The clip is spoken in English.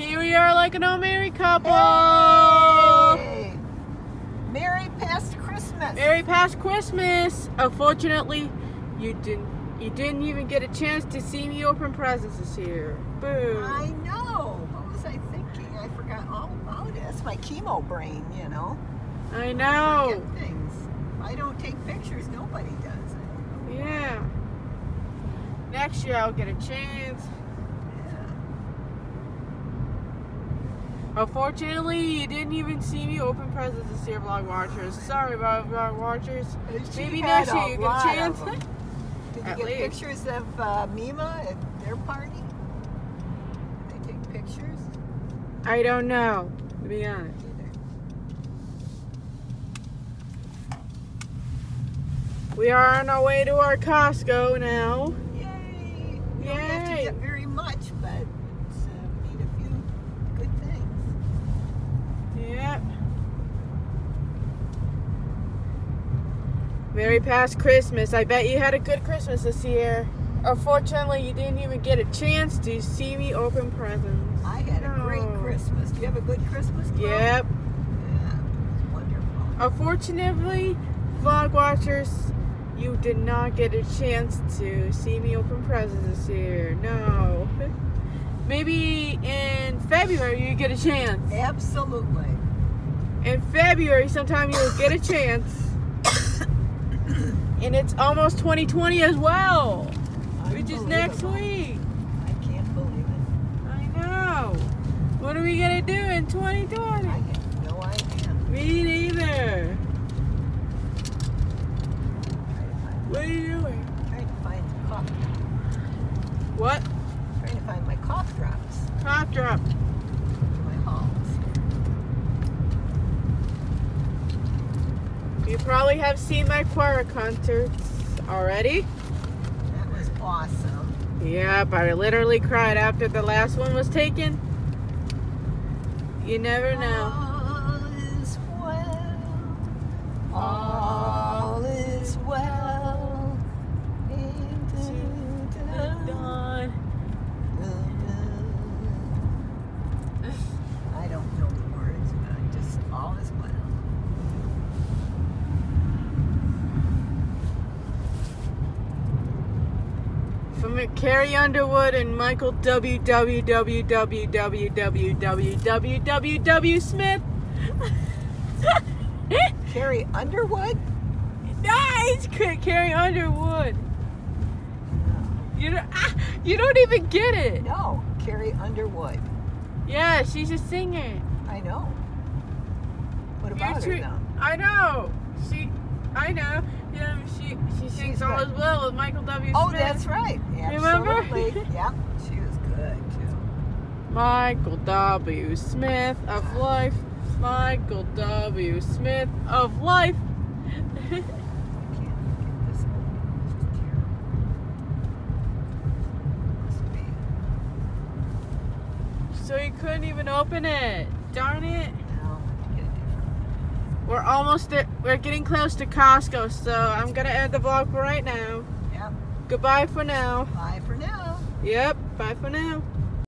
Here we are like an old married couple. Hey! Merry past Christmas. Merry past Christmas. Unfortunately, you didn't you didn't even get a chance to see me open presents this year. Boo. I know. What was I thinking? I forgot all about it. That's my chemo brain, you know. I know. Forget things. I don't take pictures, nobody does. Yeah. Next year I'll get a chance. Yeah. Unfortunately, you didn't even see me open presents this year, vlog watchers. Sorry about vlog watchers. She Maybe next year you get a chance. Did you At get least. pictures of uh, Mima at their party? Did they take pictures? I don't know, to be honest. We are on our way to our Costco now. Yay! You don't have to Yay. get very much, but it's, uh, need a few good things. Yep. Very past Christmas. I bet you had a good Christmas this year. Unfortunately, you didn't even get a chance to see me open presents. I had a great. Christmas. Do you have a good Christmas? Chloe? Yep. Yeah, wonderful. Unfortunately, vlog watchers, you did not get a chance to see me open presents this year. No. Maybe in February you get a chance. Absolutely. In February, sometime you'll get a chance. And it's almost 2020 as well, which is next week. I can't believe it. I know. What are we gonna do in 2020? I have no idea. Me neither. To What are you doing? trying to find cough, What? trying to find my cough drops Cough drop. for my halls. You probably have seen my choir concerts already. That was awesome. Yep, I literally cried after the last one was taken. You never know. All from Carrie Underwood and Michael W. Smith. Carrie Underwood? Nice, Carrie Underwood. You don't, you don't even get it. No, Carrie Underwood. Yeah, she's a singer. I know. What about You're her now? I know. She I know. Yeah, she she sings She's all good. as well with Michael W. Oh, Smith. that's right. Remember? Absolutely. yep, she was good too. Michael W. Smith of life. Michael W. Smith of life. I can't get this open. This is terrible. Must be. so you couldn't even open it. Darn it. No, get a different one. We're almost at, we're getting close to Costco, so I'm gonna end the vlog for right now. Yep. Goodbye for now. Bye for now. Yep, bye for now.